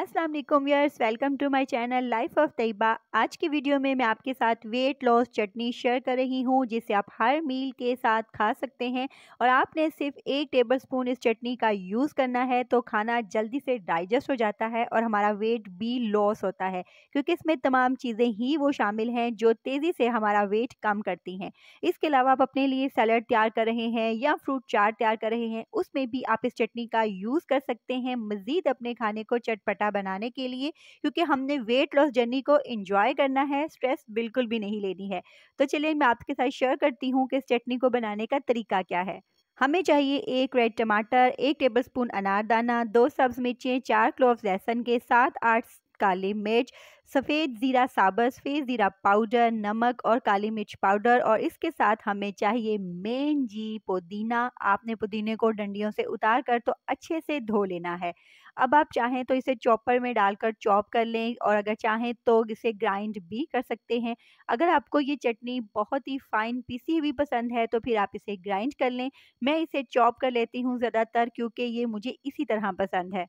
अस्सलाम वालेकुम viewers welcome to my channel life of Taiba आज की वीडियो में मैं आपके साथ वेट लॉस चटनी शेयर कर रही हूँ, जिसे आप हर मील के साथ खा सकते हैं। और आपने सिर्फ़ एक टेबलस्पून इस चटनी का यूज़ करना है तो खाना जल्दी से डाइजेस्ट हो जाता है और हमारा वेट भी लॉस होता है। क्योंकि इसमें तमाम चीज़ें ही वो शामिल हैं, जो तेज़ी से हमारा वेट कम करती हैं। इसके अलावा आप अपने लिए सैलड तैयार कर रहे हैं या फ्रूट चाट तैयार कर रहे हैं, उसमें भी आप इस चटनी का यूज़ कर सकते हैं। मज़ीद अपने खाने को चटपटा बनाने के लिए, क्योंकि हमने वेट लॉस जर्नी को इंजॉय करना है, स्ट्रेस बिल्कुल भी नहीं लेनी है। तो चलिए मैं आपके साथ शेयर करती हूँ कि इस चटनी को बनाने का तरीका क्या है। हमें चाहिए एक रेड टमाटर, एक टेबलस्पून अनारदाना, दो सब्ज मिर्चें, चार क्लोव लहसन के सात आठ काली मिर्च, सफ़ेद ज़ीरा साबस सफ़ेद ज़ीरा पाउडर, नमक और काली मिर्च पाउडर और इसके साथ हमें चाहिए मेन जी पुदीना। आपने पुदीने को डंडियों से उतार कर तो अच्छे से धो लेना है। अब आप चाहें तो इसे चॉपर में डालकर चॉप कर लें और अगर चाहें तो इसे ग्राइंड भी कर सकते हैं। अगर आपको ये चटनी बहुत ही फाइन पीसी हुई पसंद है तो फिर आप इसे ग्राइंड कर लें। मैं इसे चॉप कर लेती हूँ ज़्यादातर क्योंकि ये मुझे इसी तरह पसंद है।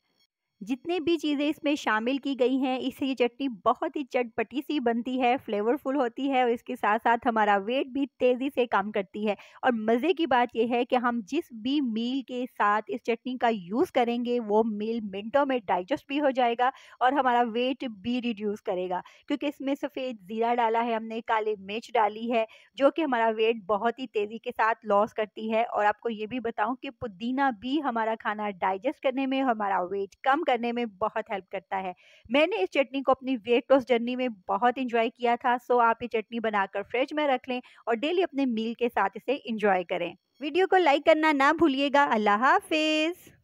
जितने भी चीज़ें इसमें शामिल की गई हैं, इससे ये चटनी बहुत ही चटपटी सी बनती है, फ्लेवरफुल होती है और इसके साथ साथ हमारा वेट भी तेज़ी से कम करती है। और मज़े की बात यह है कि हम जिस भी मील के साथ इस चटनी का यूज़ करेंगे, वो मील मिनटों में डाइजेस्ट भी हो जाएगा और हमारा वेट भी रिड्यूस करेगा। क्योंकि इसमें सफ़ेद ज़ीरा डाला है, हमने काली मिर्च डाली है, जो कि हमारा वेट बहुत ही तेज़ी के साथ लॉस करती है। और आपको ये भी बताऊँ कि पुदीना भी हमारा खाना डाइजेस्ट करने में हमारा वेट कम करने में बहुत हेल्प करता है। मैंने इस चटनी को अपनी वेट लॉस जर्नी में बहुत इंजॉय किया था, सो आप ये चटनी बनाकर फ्रिज में रख लें और डेली अपने मील के साथ इसे इंजॉय करें। वीडियो को लाइक करना ना भूलिएगा। अल्लाह हाफिज़।